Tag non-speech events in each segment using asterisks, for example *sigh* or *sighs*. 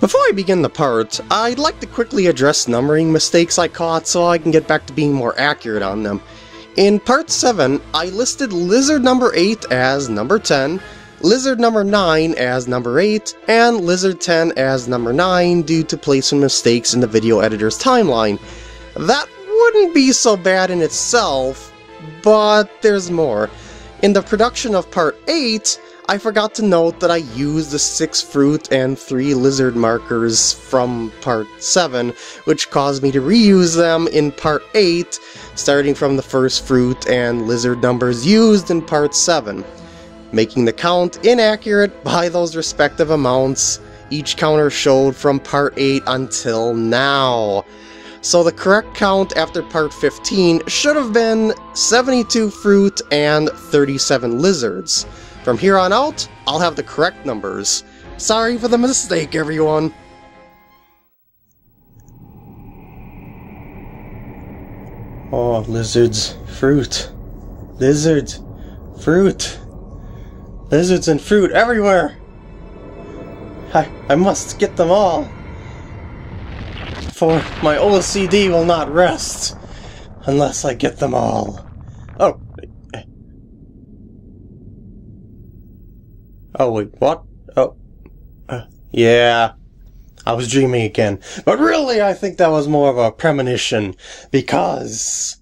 Before I begin the part, I'd like to quickly address numbering mistakes I caught so I can get back to being more accurate on them. In part 7, I listed lizard number 8 as number 10, lizard number 9 as number 8, and lizard 10 as number 9 due to placement mistakes in the video editor's timeline. That wouldn't be so bad in itself, but there's more. In the production of part 8, I forgot to note that I used the 6 fruit and 3 lizard markers from part 7, which caused me to reuse them in part 8, starting from the first fruit and lizard numbers used in part 7, making the count inaccurate by those respective amounts each counter showed from part 8 until now. So the correct count after part 15 should have been 72 fruit and 37 lizards. From here on out, I'll have the correct numbers. Sorry for the mistake, everyone! Oh, lizards, fruit, lizards, fruit, lizards and fruit everywhere! I, I must get them all, for my OCD will not rest unless I get them all. Oh, Oh, wait, what? Oh. Uh, yeah. I was dreaming again. But really, I think that was more of a premonition, because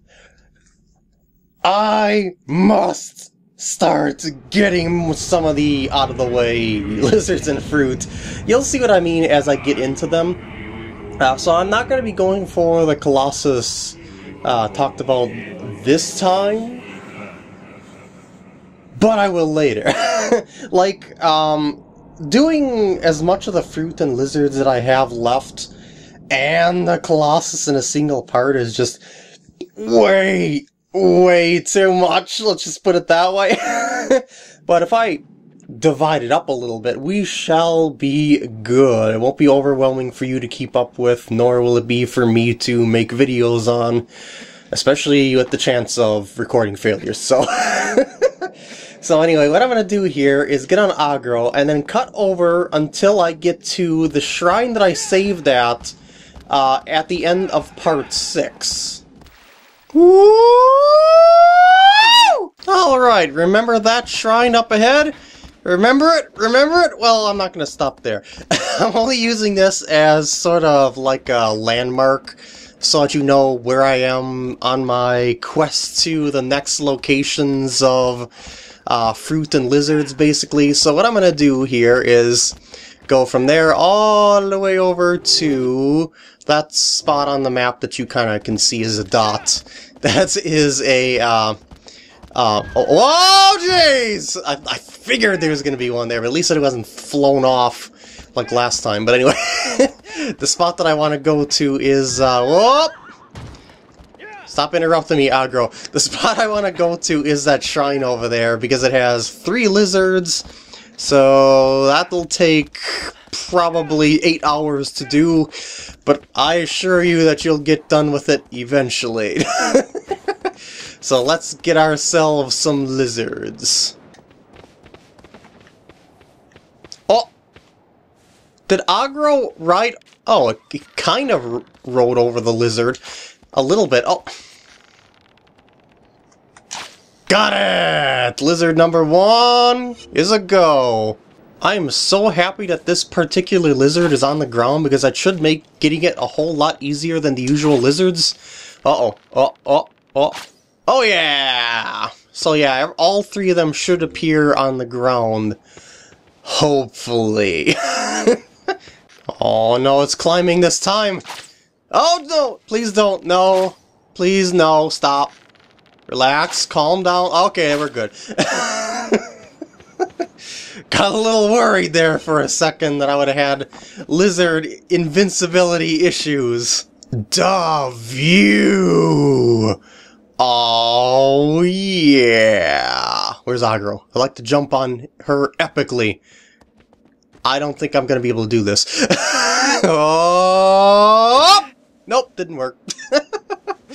I must start getting some of the out-of-the-way *laughs* lizards and fruit. You'll see what I mean as I get into them. Uh, so I'm not going to be going for the Colossus uh, talked about this time, but I will later. *laughs* like, um, doing as much of the fruit and lizards that I have left and the Colossus in a single part is just way, way too much. Let's just put it that way. *laughs* but if I divide it up a little bit, we shall be good. It won't be overwhelming for you to keep up with, nor will it be for me to make videos on, especially with the chance of recording failures. So, *laughs* So anyway, what I'm going to do here is get on Agro and then cut over until I get to the shrine that I saved at uh, at the end of part 6. Alright, remember that shrine up ahead? Remember it? Remember it? Well, I'm not going to stop there. *laughs* I'm only using this as sort of like a landmark so that you know where I am on my quest to the next locations of uh, fruit and lizards, basically. So what I'm going to do here is go from there all the way over to that spot on the map that you kind of can see as a dot. *laughs* That is a, uh, uh, oh, jeez! I, I figured there was going to be one there, but at least it wasn't flown off like last time. But anyway, *laughs* the spot that I want to go to is, uh, whoop! Stop interrupting me, Agro. The spot I want to go to is that shrine over there because it has three lizards. So that'll take probably eight hours to do, but I assure you that you'll get done with it eventually. *laughs* so let's get ourselves some lizards. Oh! Did Agro ride... Oh, it kind of rode over the lizard. A little bit. Oh, Got it! Lizard number one is a go. I am so happy that this particular lizard is on the ground because that should make getting it a whole lot easier than the usual lizards. Uh-oh. Oh, oh, oh. Oh, yeah! So yeah, all three of them should appear on the ground. Hopefully. *laughs* oh no, it's climbing this time. Oh no! Please don't. No. Please no. Stop. Relax, calm down. Okay, we're good. *laughs* Got a little worried there for a second that I would have had lizard invincibility issues. Da view! Oh yeah! Where's Agro? I like to jump on her epically. I don't think I'm gonna be able to do this. *laughs* oh! Nope, didn't work. *laughs*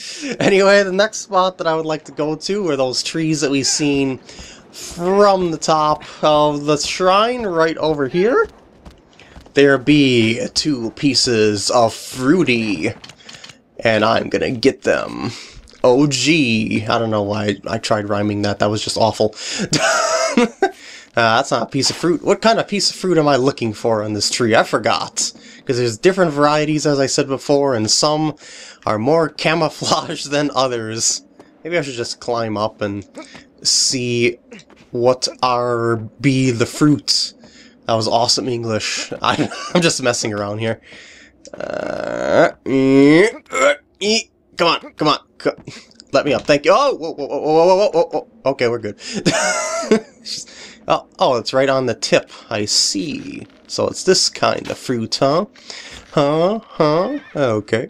*laughs* anyway, the next spot that I would like to go to are those trees that we've seen from the top of the shrine right over here. there be two pieces of fruity. And I'm gonna get them. Oh gee. I don't know why I tried rhyming that. That was just awful. *laughs* uh, that's not a piece of fruit. What kind of piece of fruit am I looking for on this tree? I forgot. Because there's different varieties, as I said before, and some are more *laughs* camouflaged than others. Maybe I should just climb up and see what are be the fruits. That was awesome English. *laughs* I'm, I'm just messing around here. Uh, come on, come on. *laughs* Let me up. Thank you. Oh, whoa, whoa, whoa, whoa, whoa, whoa, whoa. Okay, we're good. Oh, oh, it's right on the tip. I see. So it's this kind of fruit, huh? Huh? Huh? Okay.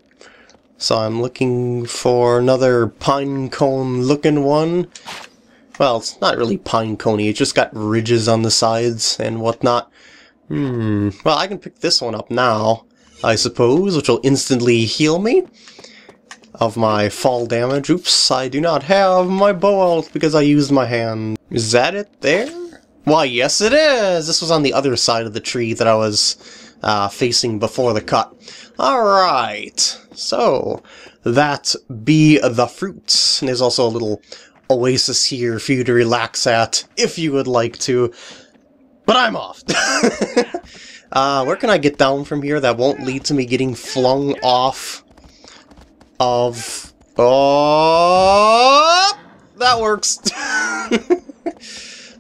So I'm looking for another pine cone looking one. Well, it's not really pine coney, it just got ridges on the sides and whatnot. Hmm, well I can pick this one up now, I suppose, which will instantly heal me of my fall damage. Oops, I do not have my bow out because I used my hand. Is that it there? Why, yes it is! This was on the other side of the tree that I was uh, facing before the cut. Alright, so that be the fruits. And there's also a little oasis here for you to relax at, if you would like to. But I'm off! *laughs* uh, where can I get down from here that won't lead to me getting flung off of... Oh! That works! *laughs*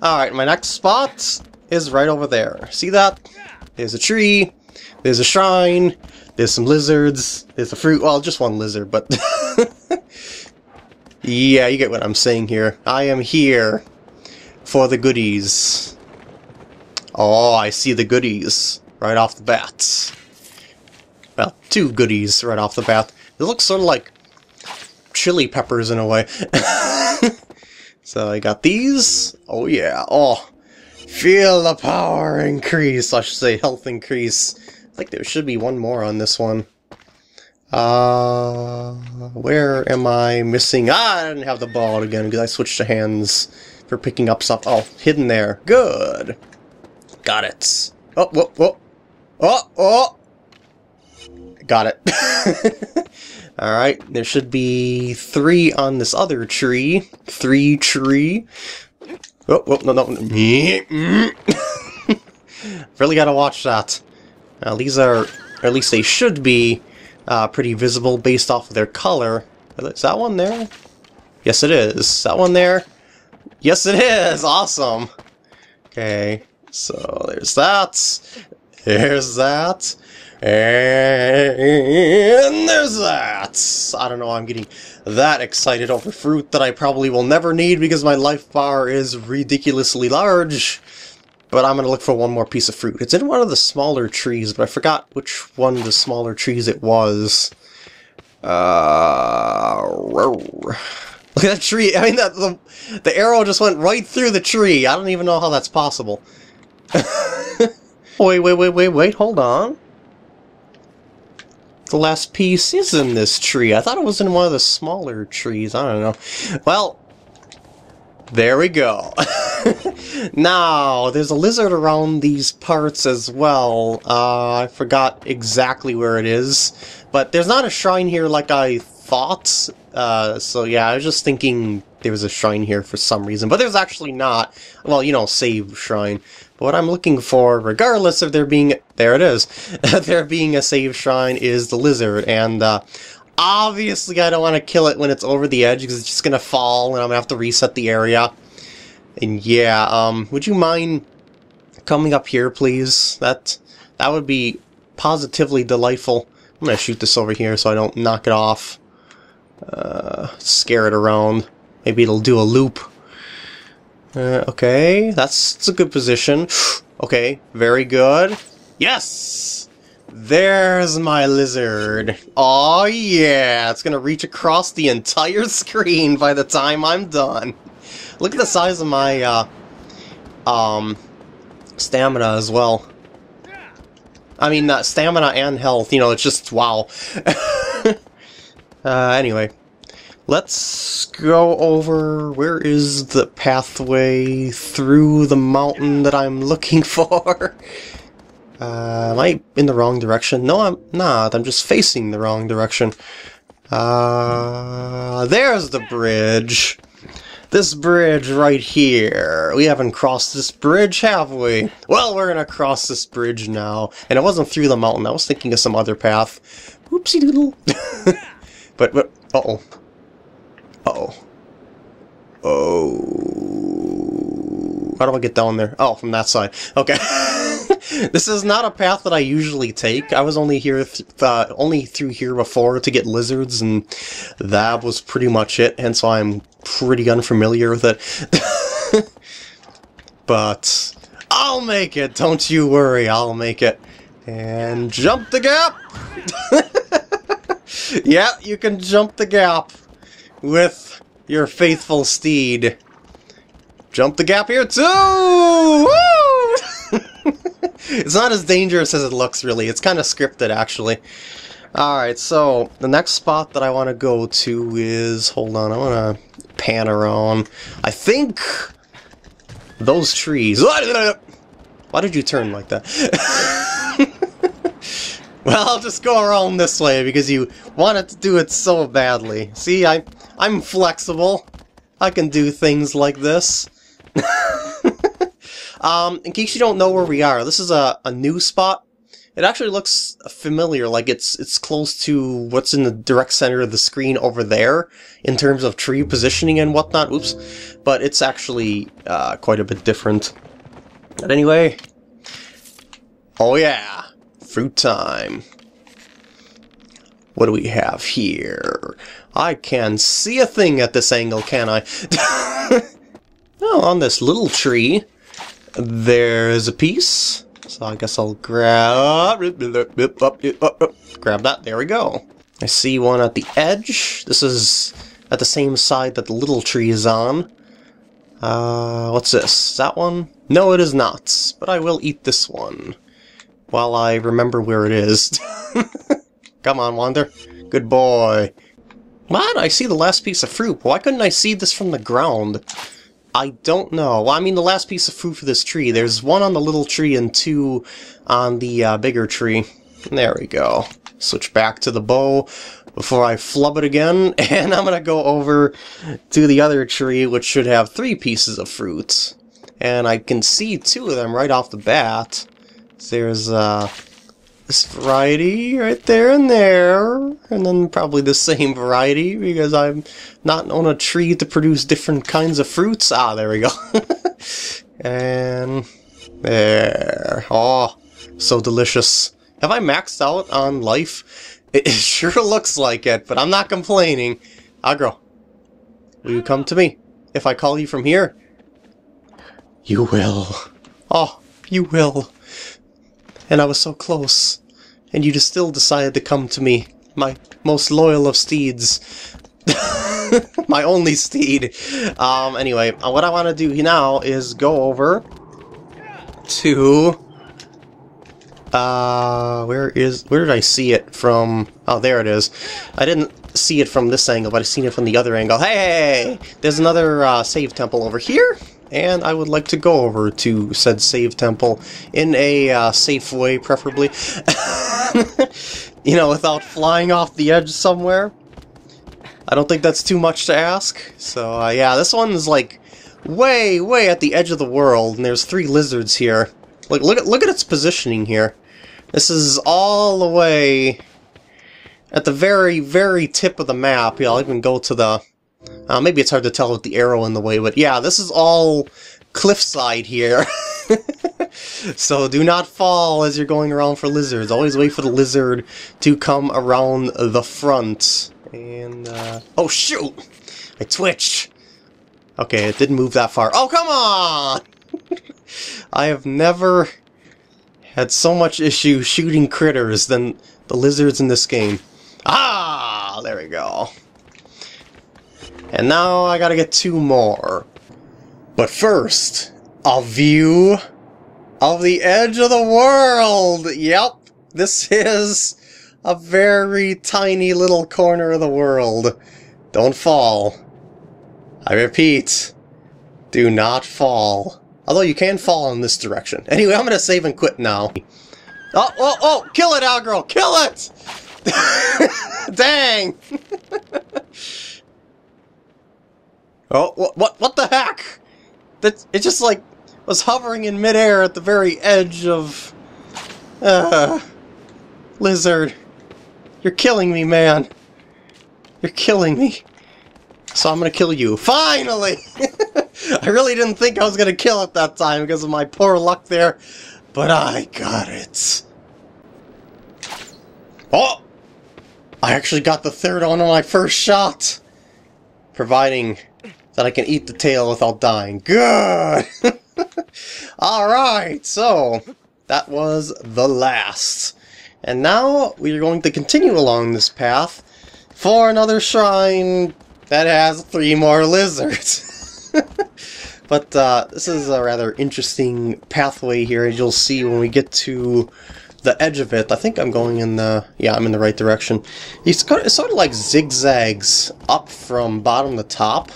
Alright, my next spot is right over there. See that? There's a tree, there's a shrine, there's some lizards, there's a fruit. Well, just one lizard, but... *laughs* yeah, you get what I'm saying here. I am here for the goodies. Oh, I see the goodies right off the bat. Well, two goodies right off the bat. It looks sort of like chili peppers in a way. *laughs* so I got these. Oh yeah. Oh, feel the power increase. I should say health increase. I think there should be one more on this one. Uh, where am I missing? Ah, I didn't have the ball again because I switched to hands for picking up stuff. Oh, hidden there. Good. Got it. Oh, whoa, whoa. Oh, oh. Got it. *laughs* Alright, there should be three on this other tree. Three tree. Oh, oh no, no. *laughs* really gotta watch that. Now, these are, or at least they should be, uh, pretty visible based off of their color. Is that one there? Yes, it is. That one there? Yes, it is! Awesome! Okay, so there's that. There's that. And there's that! I don't know, I'm getting that excited over fruit that I probably will never need because my life bar is ridiculously large. But I'm to look for one more piece of fruit. It's in one of the smaller trees, but I forgot which one of the smaller trees it was. Uh, look at that tree. I mean, that, the, the arrow just went right through the tree. I don't even know how that's possible. *laughs* wait, wait, wait, wait, wait, hold on the last piece is in this tree. I thought it was in one of the smaller trees. I don't know. Well, there we go. *laughs* now, there's a lizard around these parts as well. Uh, I forgot exactly where it is. But there's not a shrine here like I thought. Uh, so yeah, I was just thinking there was a shrine here for some reason. But there's actually not. Well, you know, save shrine. But what I'm looking for, regardless of there being... There it is. *laughs* there being a save shrine is the lizard. And, uh, obviously I don't want to kill it when it's over the edge because it's just going to fall and I'm going to have to reset the area. And yeah, um, would you mind coming up here, please? That, that would be positively delightful. I'm going to shoot this over here so I don't knock it off. Uh, scare it around. Maybe it'll do a loop. Uh, okay, that's, that's a good position. *gasps* okay, very good. Yes! There's my lizard. Oh yeah, it's gonna reach across the entire *laughs* screen by the time I'm done. Look at the size of my, uh, um, stamina as well. I mean, uh, stamina and health, you know, it's just, wow. *laughs* uh, anyway, Let's go over... Where is the pathway through the mountain that I'm looking *laughs* for? Uh, am I in the wrong direction? No, I'm not. I'm just facing the wrong direction. Uh, there's the bridge. This bridge right here. We haven't crossed this bridge, have we? Well, we're gonna cross this bridge now. And it wasn't through the mountain. I was thinking of some other path. Oopsie doodle. *laughs* but, but, uh-oh. Uh-oh. Oh. How do I get down there? Oh, from that side. Okay. *laughs* this is not a path that I usually take. I was only here, th uh, only through here before to get lizards, and that was pretty much it. And so I'm pretty unfamiliar with it. *laughs* but I'll make it. Don't you worry. I'll make it. And jump the gap. *laughs* yeah, you can jump the gap with your faithful steed. Jump the gap here too! *laughs* it's not as dangerous as it looks, really. It's kind of scripted, actually. Alright, so the next spot that I want to go to is... Hold on, I want to pan around. I think those trees... *laughs* Why did you turn like that? *laughs* *laughs* well, I'll just go around this way because you wanted to do it so badly. See, I, I'm flexible. I can do things like this. *laughs* um, in case you don't know where we are, this is a, a new spot. It actually looks familiar, like it's it's close to what's in the direct center of the screen over there, in terms of tree positioning and whatnot, oops. But it's actually uh, quite a bit different. But anyway, oh yeah, fruit time. What do we have here? I can see a thing at this angle, can I? *laughs* oh, on this little tree, there's a piece. So I guess I'll grab... Grab that, there we go. I see one at the edge. This is at the same side that the little tree is on. Uh, what's this? That one? No, it is not, but I will eat this one. While I remember where it is. *laughs* Come on, Wander. Good boy. What? I see the last piece of fruit. Why couldn't I see this from the ground? I don't know. Well, I mean, the last piece of fruit for this tree. There's one on the little tree and two on the uh, bigger tree. There we go. Switch back to the bow before I flub it again, *laughs* and I'm to go over to the other tree, which should have three pieces of fruit. And I can see two of them right off the bat. There's, uh, this variety right there and there, and then probably the same variety because I'm not on a tree to produce different kinds of fruits. Ah, there we go. *laughs* and there. Oh, so delicious. Have I maxed out on life? It, it sure *laughs* looks like it, but I'm not complaining. Agro, will you come to me if I call you from here? You will. Oh, you will. And I was so close and you just still decided to come to me, my most loyal of steeds. *laughs* my only steed. Um, anyway, uh, what I want to do now is go over to... Uh, where is... Where did I see it from? Oh, there it is. I didn't see it from this angle, but I seen it from the other angle. Hey! There's another uh, save temple over here and I would like to go over to said save temple in a uh, safe way, preferably. *laughs* you know, without flying off the edge somewhere. I don't think that's too much to ask. So, uh, yeah, this one's like way, way at the edge of the world, and there's three lizards here. Like, look at look at its positioning here. This is all the way at the very, very tip of the map. Yeah, I'll even go to the uh, maybe it's hard to tell with the arrow in the way, but yeah, this is all cliffside here. *laughs* so do not fall as you're going around for lizards. Always wait for the lizard to come around the front. And, uh, oh shoot! I twitched! Okay, it didn't move that far. Oh, come on! *laughs* I have never had so much issue shooting critters than the lizards in this game. Ah! There we go. And now I gotta get two more. But first, a view of the edge of the world! Yep, this is a very tiny little corner of the world. Don't fall. I repeat, do not fall. Although you can fall in this direction. Anyway, I'm gonna save and quit now. Oh, oh, oh! Kill it, Agro! Kill it! *laughs* Dang! *laughs* oh, what, what, what the heck? That it just like was hovering in midair at the very edge of. Uh, lizard, you're killing me, man. You're killing me. So I'm gonna kill you. Finally! *laughs* I really didn't think I was gonna kill it that time because of my poor luck there, but I got it. Oh! I actually got the third on my first shot! Providing that I can eat the tail without dying. Good! *laughs* Alright, so that was the last. And now we are going to continue along this path for another shrine that has three more lizards. *laughs* but uh, this is a rather interesting pathway here, as you'll see when we get to the edge of it. I think I'm going in the... yeah, I'm in the right direction. It's kind of sort of like zigzags up from bottom to top.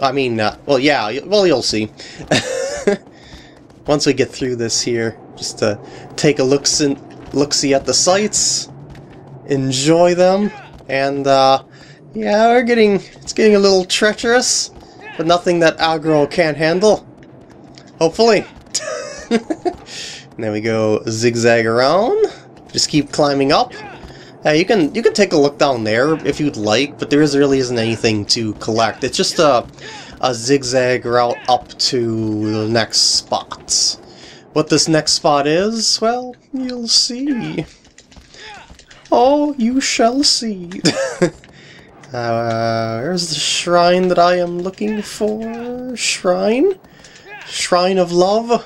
I mean, uh, well, yeah, well, you'll see. *laughs* Once we get through this here, just to take a look look-see at the sights, enjoy them, and, uh, yeah, we're getting, it's getting a little treacherous, but nothing that Agro can't handle. Hopefully. *laughs* there we go, zigzag around, just keep climbing up. Uh, you can you can take a look down there if you'd like, but there is, really isn't anything to collect. It's just a, a zigzag route up to the next spot. What this next spot is, well, you'll see. Oh, you shall see. *laughs* uh, where's the shrine that I am looking for? Shrine? Shrine of Love?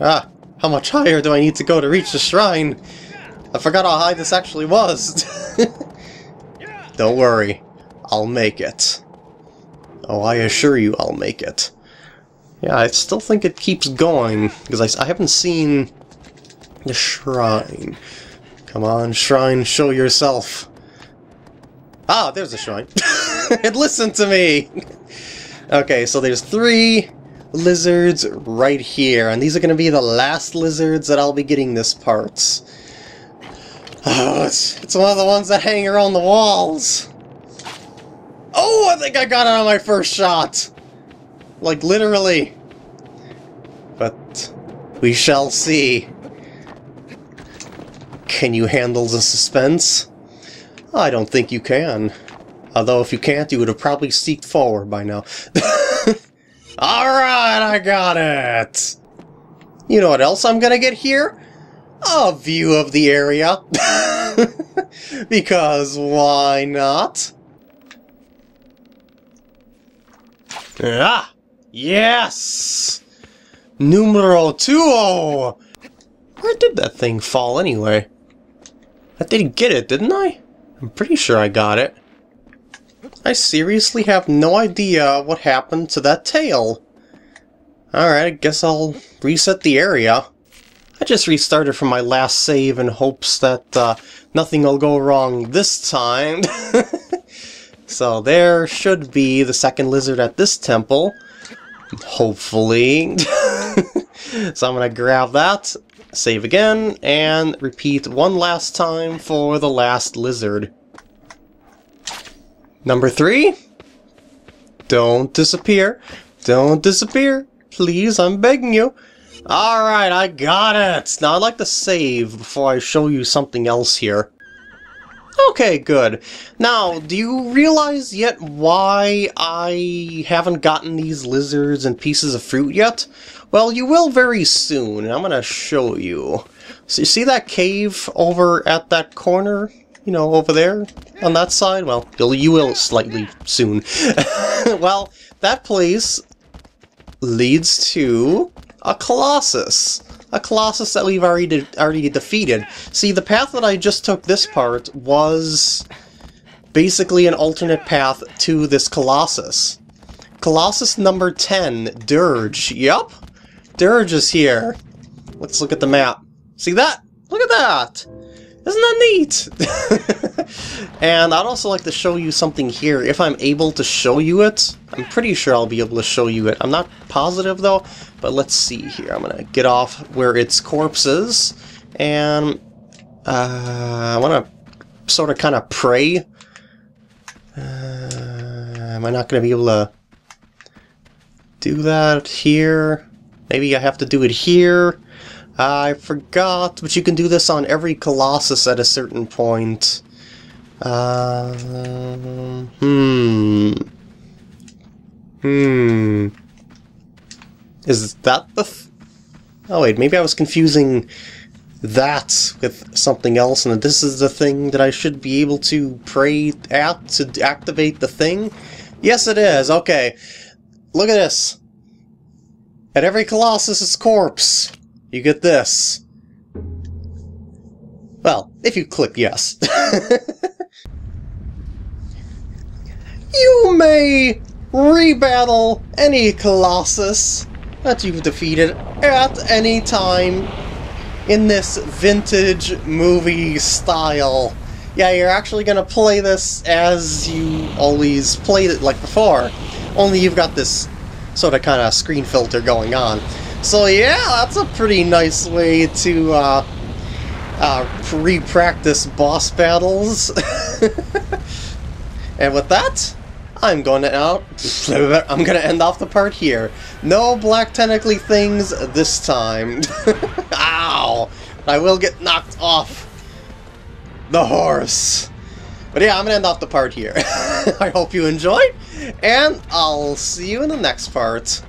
Ah, how much higher do I need to go to reach the shrine? I forgot how high this actually was. *laughs* Don't worry, I'll make it. Oh, I assure you I'll make it. Yeah, I still think it keeps going, because I, I haven't seen the shrine. Come on, shrine, show yourself. Ah, there's a shrine. *laughs* it listened to me! okay, so there's three lizards right here, and these are going to be the last lizards that I'll be getting this part. Oh, *sighs* it's, it's one of the ones that hang around the walls. Oh, I think I got it on my first shot. Like, literally. But we shall see. Can you handle the suspense? I don't think you can. Although if you can't, you would have probably seeked forward by now. *laughs* Alright, I got it! You know what else I'm gonna get here? A view of the area. *laughs* because why not? Ah! Yes! Numero two! Where did that thing fall anyway? I didn't get it, didn't I? I'm pretty sure I got it. I seriously have no idea what happened to that tail. Alright, I guess I'll reset the area. I just restarted from my last save in hopes that uh, nothing will go wrong this time. *laughs* so there should be the second lizard at this temple. Hopefully. *laughs* so I'm going to grab that, save again, and repeat one last time for the last lizard. Number three. Don't disappear. Don't disappear. Please, I'm begging you. Alright, I got it! Now I'd like to save before I show you something else here. Okay, good. Now, do you realize yet why I haven't gotten these lizards and pieces of fruit yet? Well, you will very soon, and I'm gonna show you. So you see that cave over at that corner? You know, over there? On that side? Well, you'll, you will slightly soon. *laughs* well, that place leads to a Colossus. A Colossus that we've already de already defeated. See, the path that I just took this part was basically an alternate path to this Colossus. Colossus number 10, Dirge. Yup, Dirge is here. Let's look at the map. See that? Look at that! Isn't that neat? *laughs* and I'd also like to show you something here, if I'm able to show you it. I'm pretty sure I'll be able to show you it. I'm not positive though, but let's see here. I'm gonna get off where its corpse is, and uh, I want to sort of kind of pray. Uh, am I not to be able to do that here? Maybe I have to do it here. I forgot, but you can do this on every Colossus at a certain point. Uh, hmm. Hmm. Is that the... oh wait, maybe I was confusing that with something else, and this is the thing that I should be able to pray at to activate the thing? Yes, it is. Okay. Look at this. At every Colossus's corpse, you get this. Well, if you click yes. *laughs* you may rebattle any Colossus that you've defeated at any time in this vintage movie style. Yeah, you're actually gonna play this as you always played it like before, only you've got this sort of kind of screen filter going on. So yeah, that's a pretty nice way to uh, uh, pre-practice boss battles. *laughs* and with that, I'm going to out. *laughs* I'm going to end off the part here. No black tentacly things this time. *laughs* Ow! I will get knocked off the horse. But yeah, I'm to end off the part here. *laughs* I hope you enjoyed, and I'll see you in the next part.